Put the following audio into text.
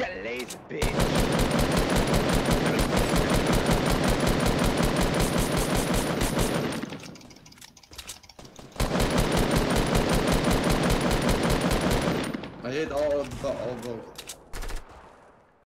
Get lazy, bitch. I hit all of the all of the